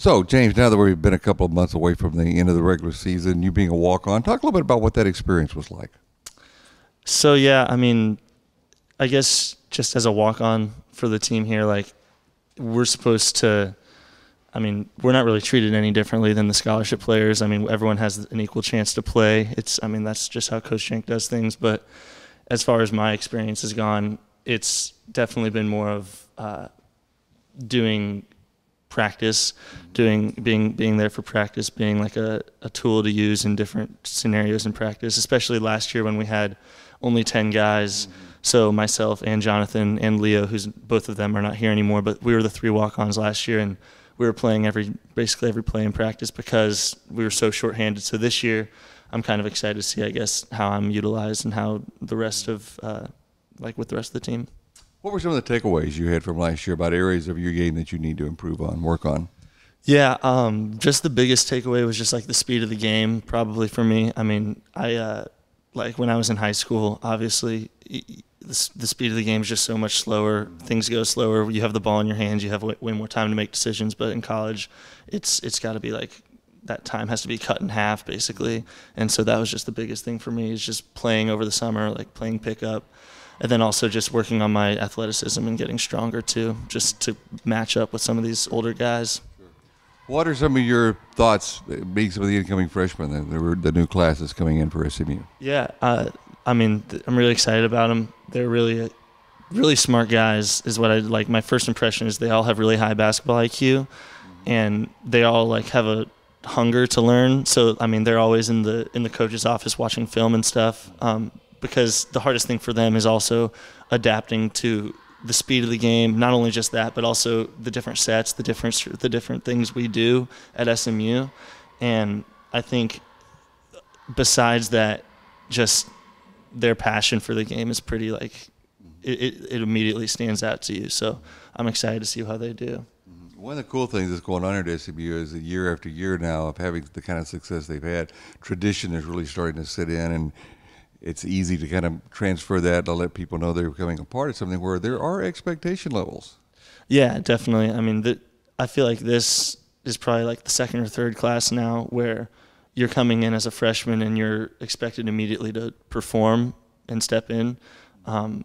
So, James, now that we've been a couple of months away from the end of the regular season, you being a walk on, talk a little bit about what that experience was like. So, yeah, I mean, I guess just as a walk on for the team here, like, we're supposed to. I mean, we're not really treated any differently than the scholarship players. I mean, everyone has an equal chance to play. It's, I mean, that's just how Coach Jank does things. But as far as my experience has gone, it's definitely been more of uh, doing practice, doing being being there for practice, being like a, a tool to use in different scenarios in practice. Especially last year when we had only ten guys. So myself and Jonathan and Leo, who's both of them are not here anymore, but we were the three walk-ons last year, and we were playing every basically every play in practice because we were so short-handed. So this year, I'm kind of excited to see, I guess, how I'm utilized and how the rest of uh, like with the rest of the team. What were some of the takeaways you had from last year about areas of your game that you need to improve on, work on? Yeah, um, just the biggest takeaway was just like the speed of the game, probably for me. I mean, I uh, like when I was in high school, obviously. The, the speed of the game is just so much slower. Things go slower. You have the ball in your hands. You have way, way more time to make decisions. But in college, it's it's got to be like that time has to be cut in half basically. And so that was just the biggest thing for me is just playing over the summer, like playing pickup and then also just working on my athleticism and getting stronger too, just to match up with some of these older guys. What are some of your thoughts, being some of the incoming freshmen, the, the new classes coming in for SMU? Yeah, uh, I mean, I'm really excited about them. They're really, really smart guys. Is what I like. My first impression is they all have really high basketball IQ, and they all like have a hunger to learn. So I mean, they're always in the in the coach's office watching film and stuff. Um, because the hardest thing for them is also adapting to the speed of the game. Not only just that, but also the different sets, the different the different things we do at SMU, and I think besides that, just their passion for the game is pretty like it, it, immediately stands out to you. So I'm excited to see how they do. Mm-hmm. One of the cool things that's going on at SMU is that year after year now of having the kind of success they've had, tradition is really starting to sit in, and it's easy to kind of transfer that to let people know they're becoming a part of something where there are expectation levels. Yeah, definitely. I mean, the, I feel like this is probably like the second or third class now where you're coming in as a freshman and you're expected immediately to perform and step in. Um,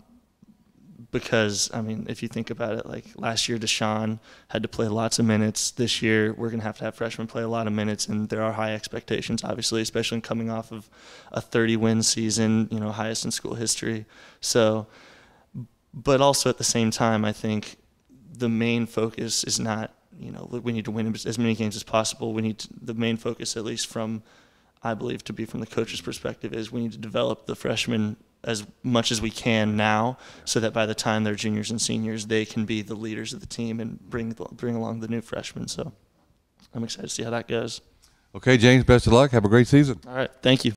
because I mean, if you think about it, like last year, Deshaun had to play lots of minutes. This year, we're gonna have to have freshmen play a lot of minutes, and there are high expectations, obviously, especially coming off of a 30-win season, you know, highest in school history. So, but also at the same time, I think the main focus is not, you know, we need to win as many games as possible. We need to, the main focus, at least from, I believe, to be from the coach's perspective, is we need to develop the freshmen as much as we can now, so that by the time they're juniors and seniors, they can be the leaders of the team and bring bring along the new freshmen. So I'm excited to see how that goes. Okay, James. Best of luck. Have a great season. All right. Thank you.